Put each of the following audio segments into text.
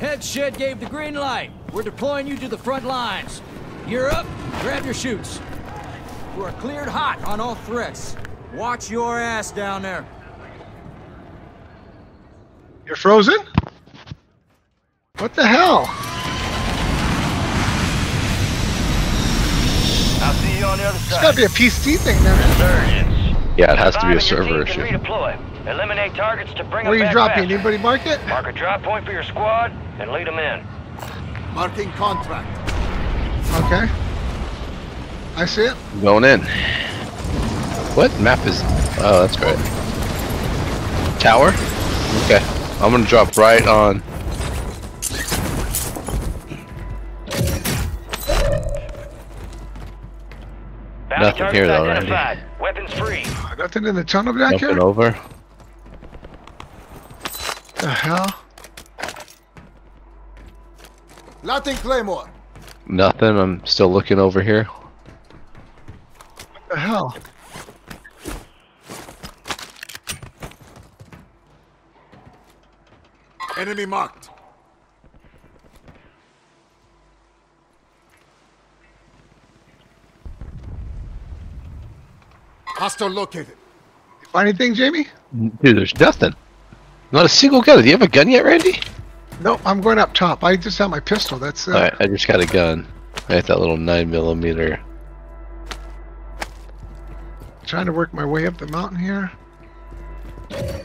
Head shed gave the green light. We're deploying you to the front lines. You're up, grab your chutes. You are cleared hot on all threats. Watch your ass down there. You're frozen? What the hell? I'll see you on the other It's side. gotta be a PC thing then. Surgeons. Yeah, it has to be a server issue. redeploy. Eliminate targets to bring Where them you dropping? faster. Anybody mark it? Mark a drop point for your squad and lead them in. Marking contract. Okay. I see it. Going in. What map is? Oh, that's great. Tower. Okay, I'm gonna drop right on. Bounty Nothing targets here, though, Randy. identified. Weapons free. Nothing in the tunnel back Jumping here? over. The hell? Latin Claymore. Nothing. I'm still looking over here. What The hell? Enemy marked. Hostile located. Find anything, Jamie? Dude, there's nothing. Not a single gun. Do you have a gun yet, Randy? Nope, I'm going up top. I just have my pistol. That's it. Alright, I just got a gun. I got that little 9 millimeter. Trying to work my way up the mountain here. I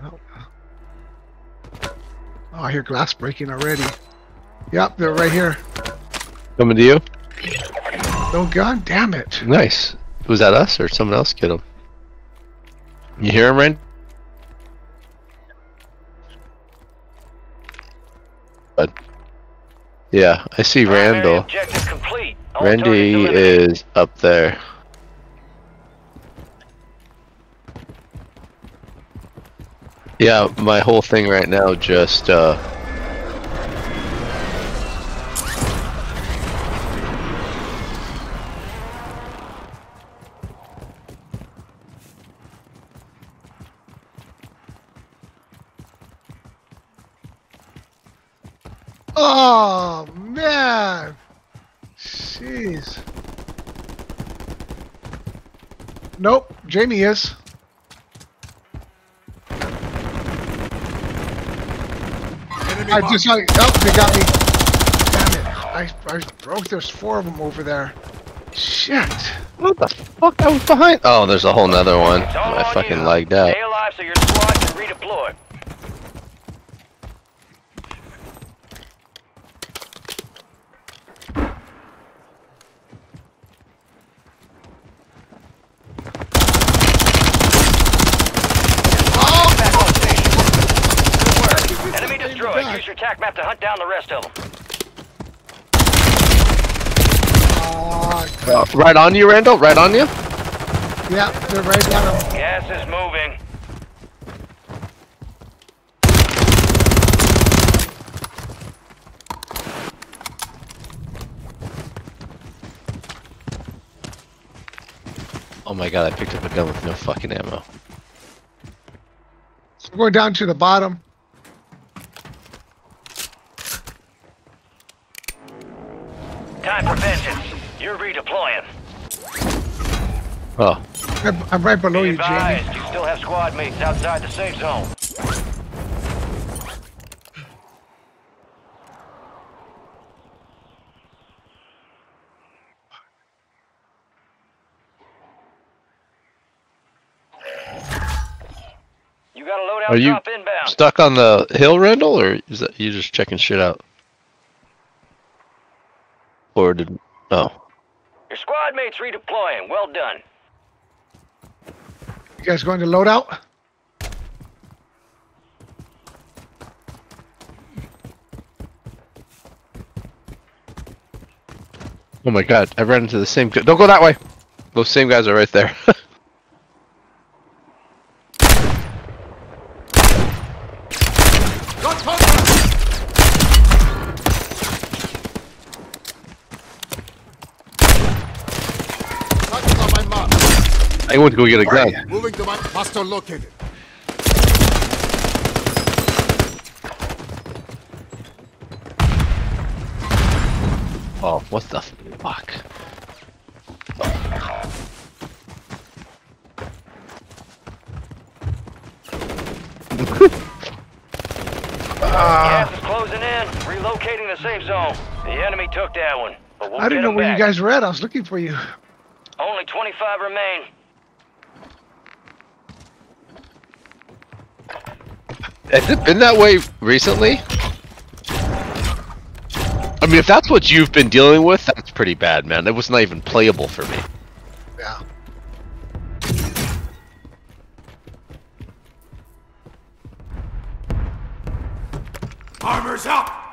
don't- Oh, I hear glass breaking already. Yep, they're right here. Coming to you? No gun? Damn it. Nice. Was that us or someone else get him? You hear him, Randy? But yeah, I see Randall. Objective complete. All Randy is up there. Yeah, my whole thing right now just uh Oh, man. Jeez. Nope, Jamie is. Enemy I marked. just got. Oh, they got me. Damn it. I, I broke. There's four of them over there. Shit. What the fuck? I was behind. Oh, there's a whole nother one. It's I fucking you. lagged out. Stay alive so your squad can redeploy. Back on station. Good work. Enemy destroyed. back. Use your tac map to hunt down the rest of them. Uh, right on you, Randall. Right on you. yeah, they're right at him. Gas is moving. Oh my god! I picked up a gun with no fucking ammo. We're going down to the bottom. Time for vengeance. You're redeploying. Oh, I'm, I'm right below Be you, Jamie. advised, you still have squad mates outside the safe zone. You got a loadout Are you inbound. stuck on the hill, Randall, or is that you just checking shit out? Or did? Oh, Your squad mates redeploying. Well done. You guys going to load out? oh my god! I ran into the same. gu- Don't go that way. Those same guys are right there. I want to go get a gun. Moving to my hostile located. Oh, what the fuck? Gas is closing in, relocating the safe zone. The enemy took that one, but we'll I didn't know where back. you guys were at. I was looking for you. Only 25 remain. Has it been that way recently? I mean, if that's what you've been dealing with, that's pretty bad, man. That was not even playable for me. Yeah. Armor's up!